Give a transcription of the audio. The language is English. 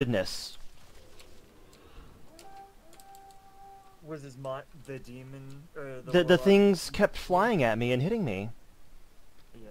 Goodness. Was his mon the demon? the the, the things kept flying at me and hitting me. Yeah.